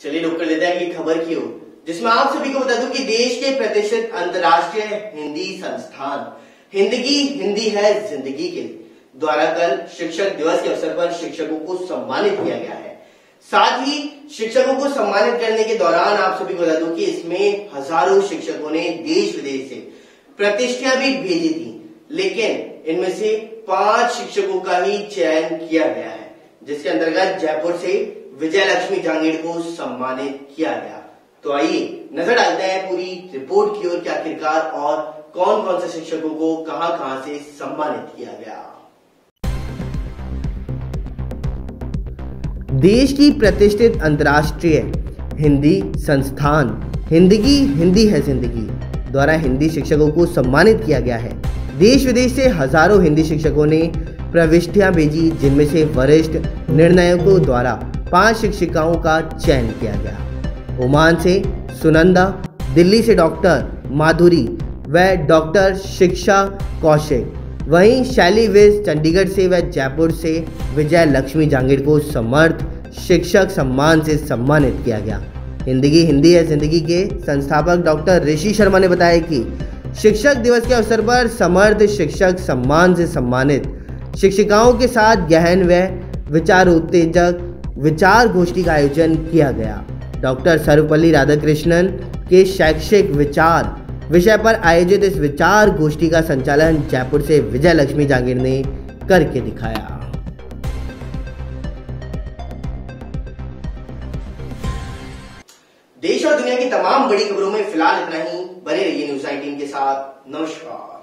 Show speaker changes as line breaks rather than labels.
रुक कर लेते हैं ये खबर की ओर, जिसमें आप सभी को बता दूँ कि देश के प्रतिष्ठित अंतर्राष्ट्रीय हिंदी संस्थान, हिंदगी, हिंदी है ज़िंदगी के द्वारा कल शिक्षक दिवस के अवसर पर शिक्षकों को सम्मानित किया गया है। साथ ही शिक्षकों को सम्मानित करने के दौरान आप सभी को बता दूँ कि इसमें हज़ारों शिक्षकों ने देश विदेश से प्रतिष्ठा भी भेजी थी, लेकिन इनमें से पाँच शिक्षकों का ही चयन किया गया है। जिसके अंतर्गत जयपुर से विजय लक्ष्मी जांगीर को सम्मानित किया गया। तो आइए नज़र डालते हैं पूरी रिपोर्ट की ओर आखिरकार और कौन कौन से शिक्षकों को कहाँ कहाँ से सम्मानित किया गया। देश की प्रतिष्ठित अंतर्राष्ट्रीय हिंदी संस्थान हिंदगी हिंदी है ज़िंदगी, द्वारा हिंदी शिक्षकों को सम्मानित किया गया है। देश विदेश से हज़ारों हिंदी शिक्षकों ने प्रविष्टियाँ भेजी, जिनमें से वरिष्ठ निर्णायकों द्वारा पाँच शिक्षिकाओं का चयन किया गया। ओमान से सुनंदा, दिल्ली से डॉक्टर माधुरी व डॉक्टर शिक्षा कौशिक। वहीं शैली विज चंडीगढ़ से व जयपुर से विजय लक्ष्मी जांगीर को समर्थ शिक्षक सम्मान से सम्मानित किया गया। हिंदगी हिंदी है ज़िंदगी के संस्थापक डॉक्टर ऋषि शर्मा ने बताया कि शिक्षक दिवस के अवसर पर समर्थ शिक्षक सम्मान से सम्मानित। शिक्षिकाओं के साथ गहन व विचार उत्तेजक विचार गोष्ठी का आयोजन किया गया। डॉक्टर सर्वपल्ली राधाकृष्णन के शैक्षिक विचार विषय पर आयोजित इस विचार गोष्ठी का संचालन जयपुर से विजय लक्ष्मी जागीर ने करके दिखाया। देश और दुनिया की तमाम बड़ी खबरों में फ़िलहाल इतना ही। बने रहिए न्यूज़ आइटीन के साथ। नमस्कार।